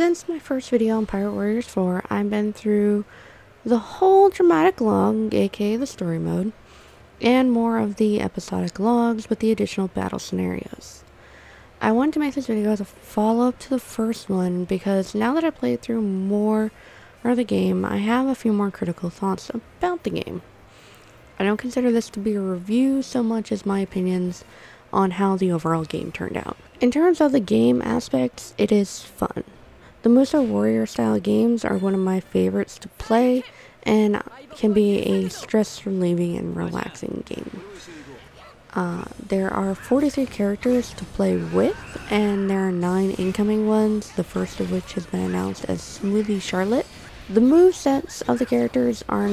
Since my first video on Pirate Warriors 4, I've been through the whole dramatic log, aka the story mode, and more of the episodic logs with the additional battle scenarios. I wanted to make this video as a follow-up to the first one because now that I played through more of the game, I have a few more critical thoughts about the game. I don't consider this to be a review so much as my opinions on how the overall game turned out. In terms of the game aspects, it is fun. The Musou Warrior style games are one of my favorites to play and can be a stress relieving and relaxing game. Uh, there are 43 characters to play with, and there are 9 incoming ones, the first of which has been announced as Smoothie Charlotte. The move sets of the characters are,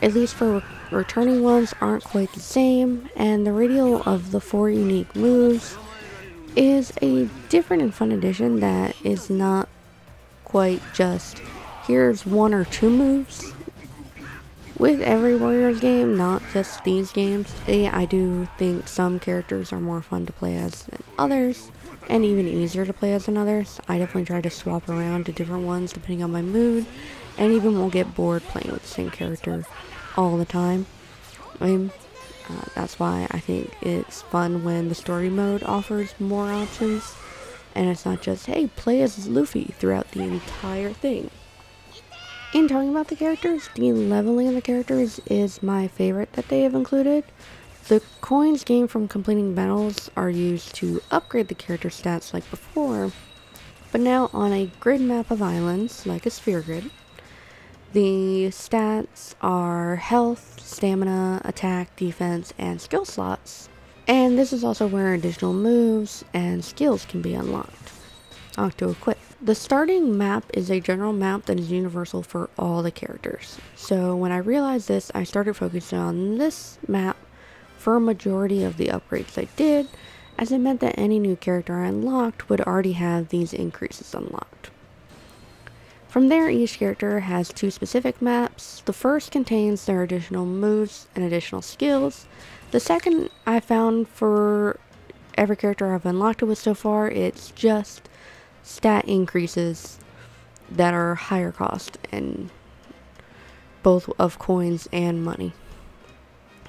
at least for returning ones, aren't quite the same, and the radial of the four unique moves is a different and fun addition that is not quite just here's one or two moves. With every Warriors game, not just these games, I do think some characters are more fun to play as than others, and even easier to play as than others. I definitely try to swap around to different ones depending on my mood, and even will get bored playing with the same character all the time. I mean, uh, that's why I think it's fun when the story mode offers more options and it's not just, hey, play as Luffy throughout the entire thing. In talking about the characters, the leveling of the characters is my favorite that they have included. The coins gained from completing battles are used to upgrade the character stats like before, but now on a grid map of islands, like a sphere grid. The stats are health, stamina, attack, defense, and skill slots. And this is also where additional moves and skills can be unlocked. Octo Equip. The starting map is a general map that is universal for all the characters. So when I realized this, I started focusing on this map for a majority of the upgrades I did, as it meant that any new character I unlocked would already have these increases unlocked. From there, each character has two specific maps. The first contains their additional moves and additional skills, the second I found for every character I've unlocked it with so far, it's just stat increases that are higher cost and both of coins and money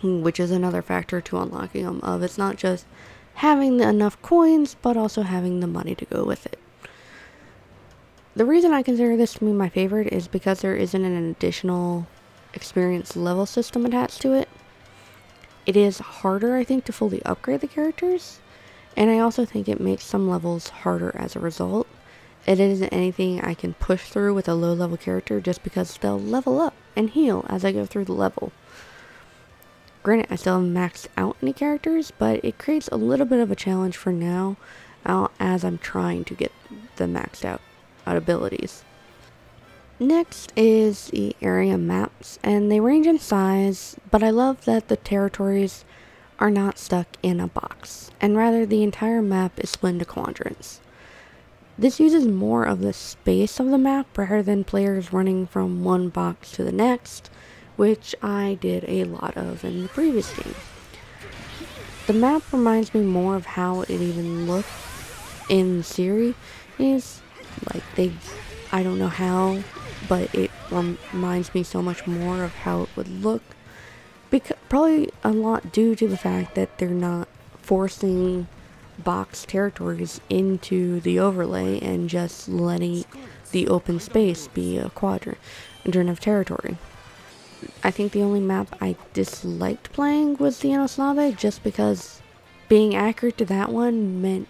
which is another factor to unlocking them of. It's not just having enough coins but also having the money to go with it the reason I consider this to be my favorite is because there isn't an additional experience level system attached to it it is harder, I think, to fully upgrade the characters, and I also think it makes some levels harder as a result. It isn't anything I can push through with a low level character just because they'll level up and heal as I go through the level. Granted, I still haven't maxed out any characters, but it creates a little bit of a challenge for now uh, as I'm trying to get them maxed out, out abilities. Next is the area maps, and they range in size, but I love that the territories are not stuck in a box, and rather the entire map is split into quadrants. This uses more of the space of the map rather than players running from one box to the next, which I did a lot of in the previous game. The map reminds me more of how it even looked in the series. Like they, I don't know how but it reminds me so much more of how it would look. Because probably a lot due to the fact that they're not forcing box territories into the overlay and just letting the open space be a quadrant of territory. I think the only map I disliked playing was the Enies Lobby just because being accurate to that one meant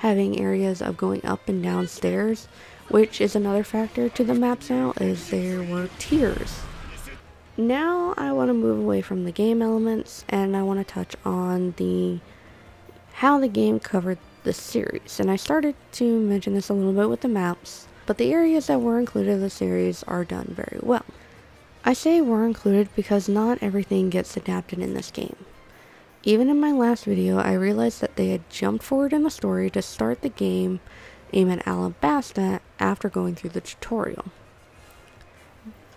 having areas of going up and down stairs which is another factor to the maps now, is there were tiers. Now I want to move away from the game elements and I want to touch on the how the game covered the series. And I started to mention this a little bit with the maps, but the areas that were included in the series are done very well. I say were included because not everything gets adapted in this game. Even in my last video, I realized that they had jumped forward in the story to start the game aim at Alabasta after going through the tutorial.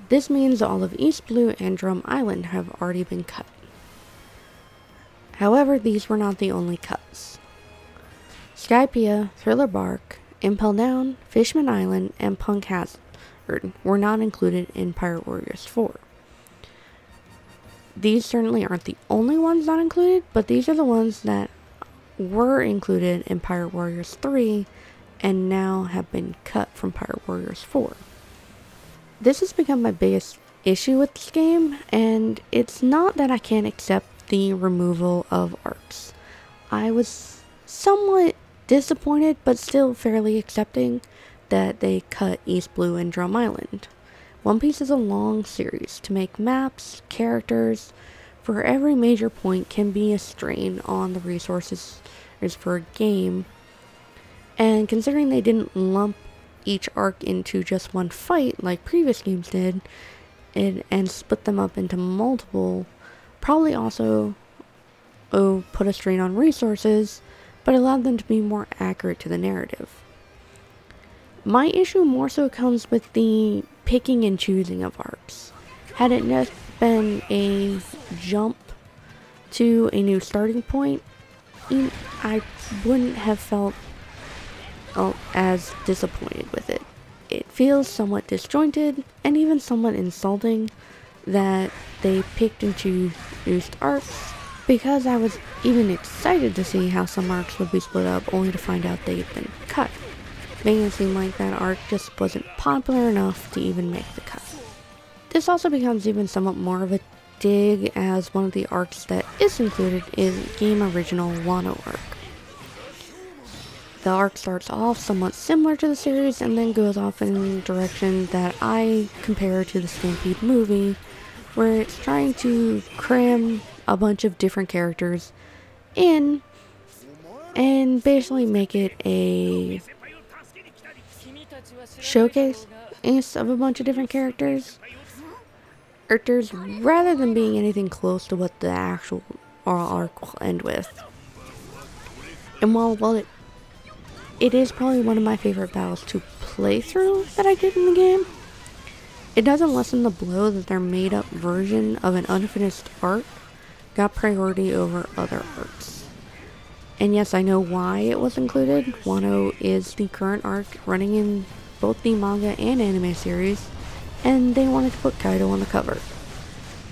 This means all of East Blue and Drum Island have already been cut. However, these were not the only cuts. Skypiea, Thriller Bark, Impel Down, Fishman Island, and Punk Hazard were not included in Pirate Warriors 4. These certainly aren't the only ones not included, but these are the ones that were included in Pirate Warriors 3 and now have been cut from Pirate Warriors 4. This has become my biggest issue with this game, and it's not that I can't accept the removal of arcs. I was somewhat disappointed, but still fairly accepting that they cut East Blue and Drum Island. One Piece is a long series. To make maps, characters, for every major point can be a strain on the resources for a game. And considering they didn't lump each arc into just one fight like previous games did, and, and split them up into multiple, probably also oh, put a strain on resources, but allowed them to be more accurate to the narrative. My issue more so comes with the picking and choosing of arcs. Had it just been a jump to a new starting point, I wouldn't have felt oh, as disappointed with it. It feels somewhat disjointed and even somewhat insulting that they picked and choose arcs because I was even excited to see how some arcs would be split up only to find out they'd been cut, making it seem like that arc just wasn't popular enough to even make the cut. This also becomes even somewhat more of a dig as one of the arcs that is included is game original Wano arc. The arc starts off somewhat similar to the series and then goes off in a direction that I compare to the Stampede movie, where it's trying to cram a bunch of different characters in and basically make it a showcase of a bunch of different characters characters rather than being anything close to what the actual arc will end with. And while, while it, it is probably one of my favorite battles to play through that I did in the game, it doesn't lessen the blow that their made up version of an unfinished arc got priority over other arcs. And yes, I know why it was included. Wano is the current arc running in both the manga and anime series, and they wanted to put Kaido on the cover.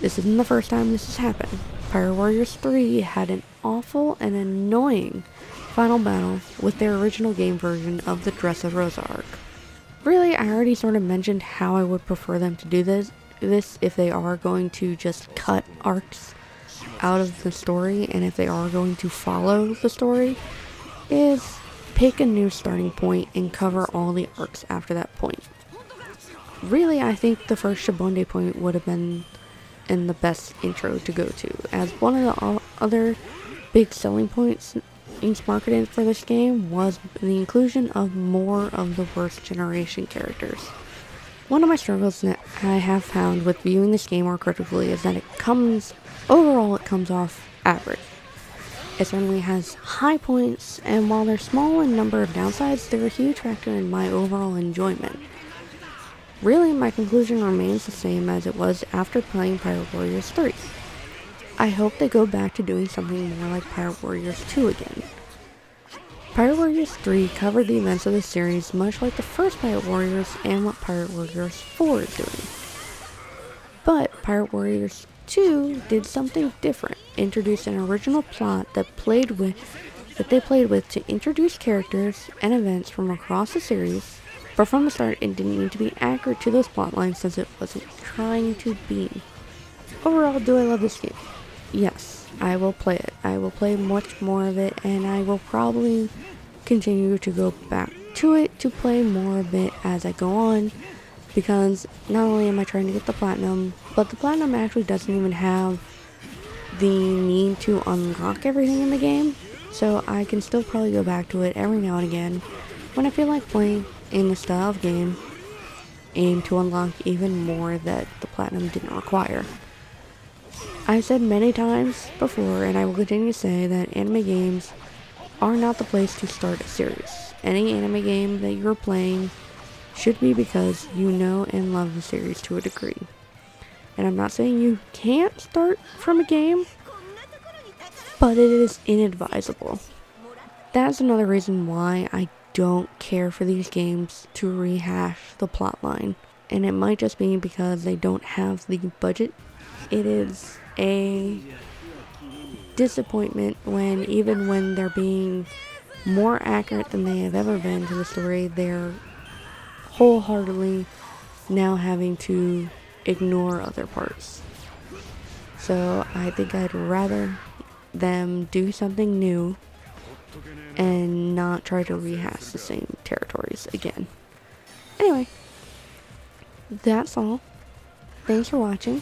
This isn't the first time this has happened. Pirate Warriors 3 had an awful and annoying final battle with their original game version of the Dress Dressrosa arc. Really, I already sort of mentioned how I would prefer them to do this, this if they are going to just cut arcs out of the story and if they are going to follow the story is pick a new starting point and cover all the arcs after that point really, I think the first Shabondy point would have been in the best intro to go to, as one of the other big selling points Inks marketed for this game was the inclusion of more of the worst generation characters. One of my struggles that I have found with viewing this game more critically is that it comes, overall it comes off average. It certainly has high points, and while they're small in number of downsides, they're a huge factor in my overall enjoyment. Really, my conclusion remains the same as it was after playing Pirate Warriors 3. I hope they go back to doing something more like Pirate Warriors 2 again. Pirate Warriors 3 covered the events of the series much like the first Pirate Warriors and what Pirate Warriors 4 is doing. But Pirate Warriors 2 did something different, introduced an original plot that played with that they played with to introduce characters and events from across the series but from the start, it didn't need to be accurate to those plotlines since it wasn't trying to be. Overall, do I love this game? Yes, I will play it. I will play much more of it, and I will probably continue to go back to it to play more of it as I go on, because not only am I trying to get the platinum, but the platinum actually doesn't even have the need to unlock everything in the game, so I can still probably go back to it every now and again when I feel like playing in the style of game aim to unlock even more that the platinum didn't require. I've said many times before, and I will continue to say, that anime games are not the place to start a series. Any anime game that you're playing should be because you know and love the series to a degree. And I'm not saying you can't start from a game, but it is inadvisable. That's another reason why I don't care for these games to rehash the plotline. And it might just be because they don't have the budget. It is a disappointment when, even when they're being more accurate than they have ever been to the story, they're wholeheartedly now having to ignore other parts. So I think I'd rather them do something new and not try to rehash the same territories again. Anyway, that's all. Thanks for watching.